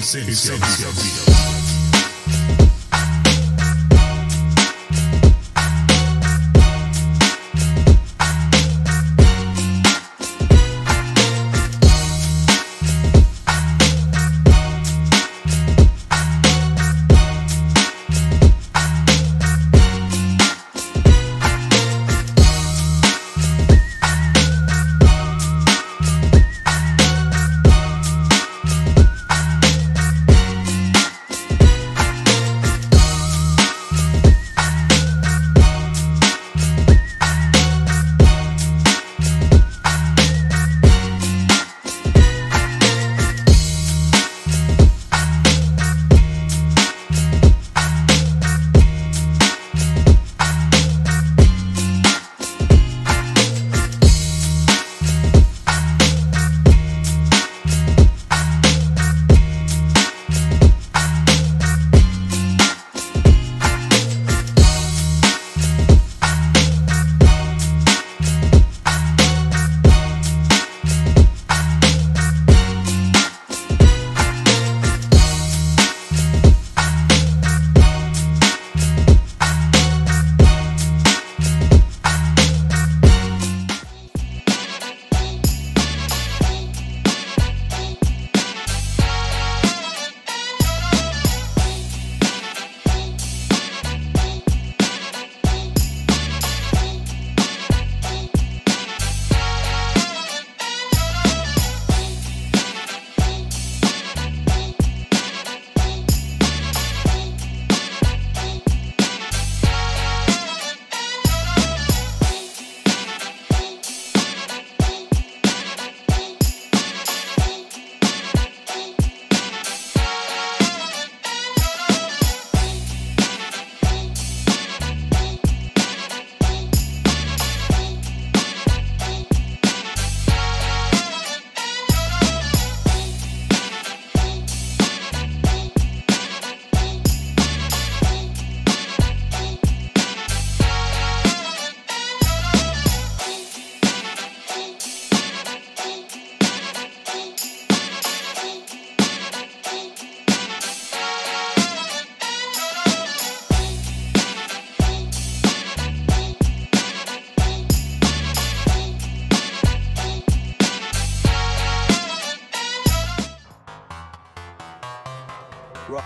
Esencia, Esencia.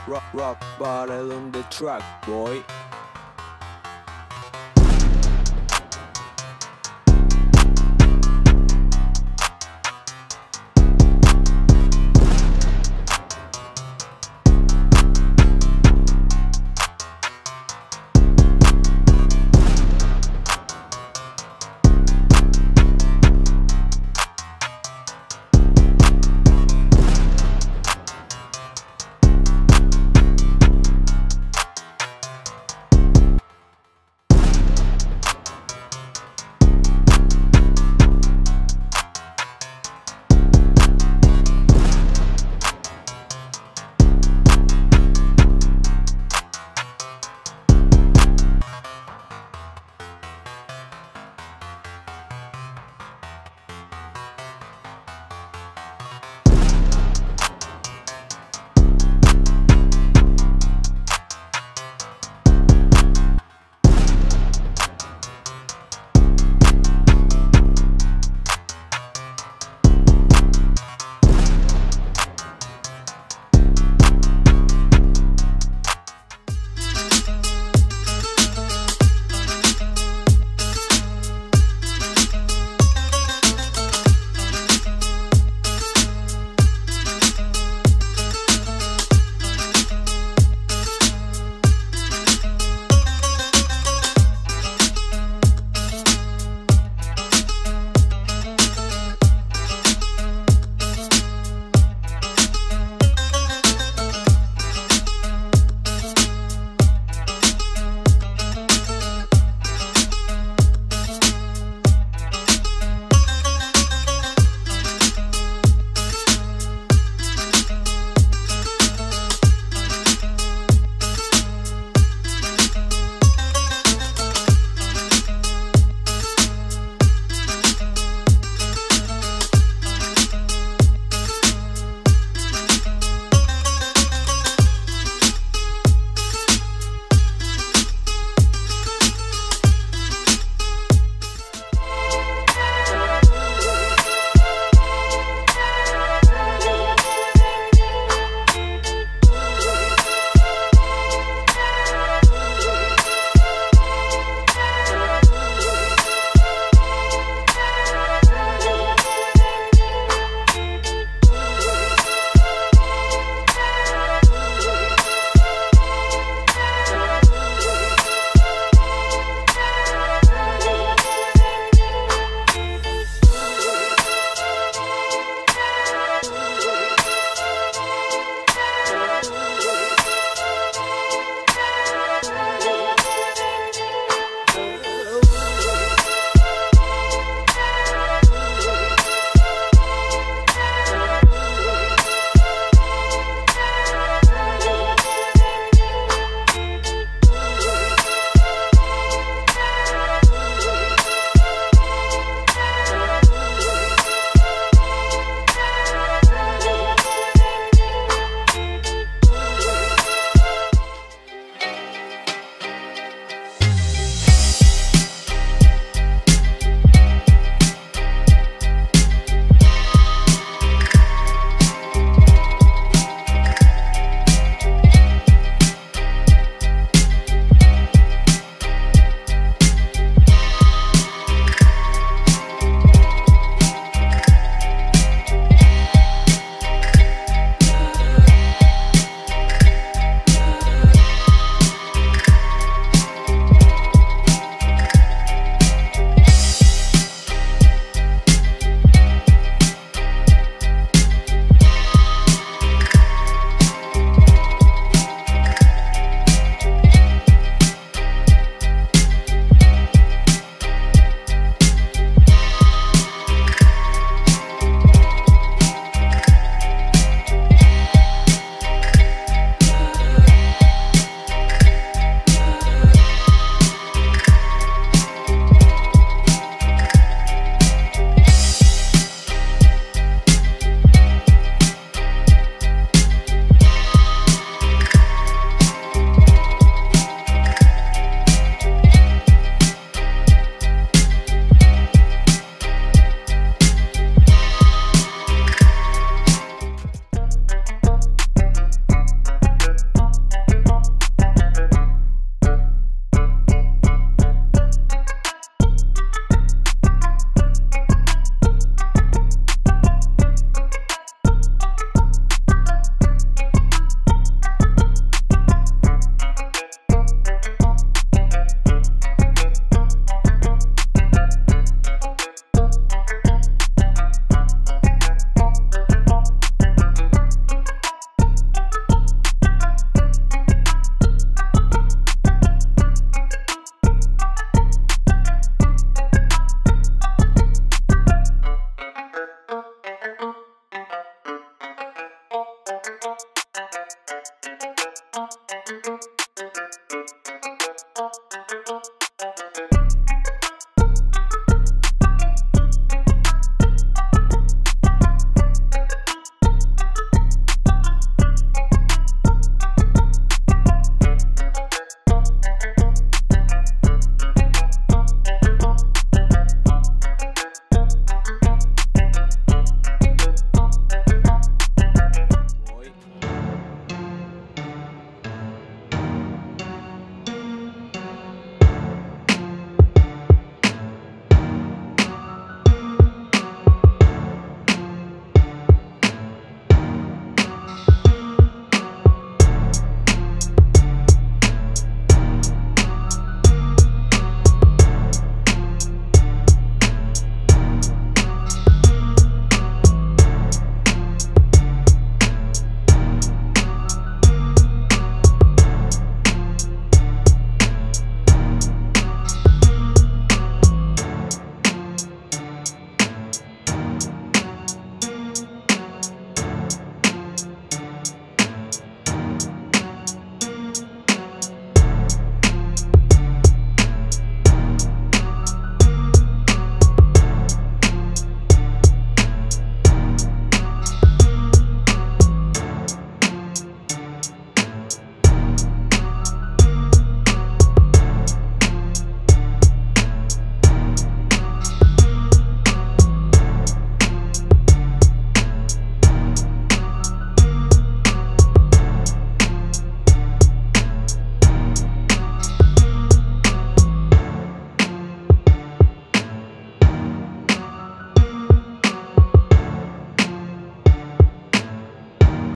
Rock, rock, bottle on the track, boy.